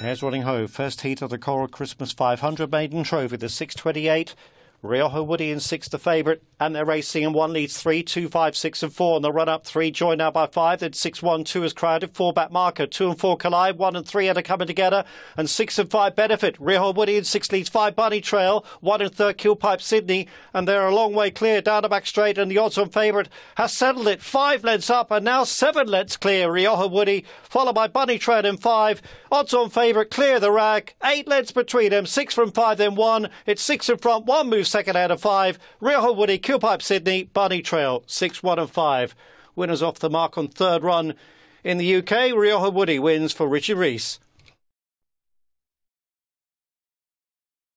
Here's running Ho, First heat of the Coral Christmas 500 Maiden Trophy, the 628. Rioja Woody in six, the favourite, and they're racing. in one leads three, two, five, six, and four. And the run up three, joined now by five. Then six, one, two is crowded. Four back marker, two and four collide. One and three are coming together. And six and five benefit. Rioja Woody in six leads five, Bunny Trail. One and third, Killpipe Sydney. And they're a long way clear down the back straight. And the odds on favourite has settled it. Five lengths up and now seven lengths clear. Rioja Woody, followed by Bunny Trail in five. Odds on favourite clear the rag. Eight lengths between them. Six from five, then one. It's six in front. One moves second out of five. Rioja Woody, Killpipe Sydney, Bunny Trail, six, one, and five. Winners off the mark on third run. In the UK, Rioja Woody wins for Richie Reese.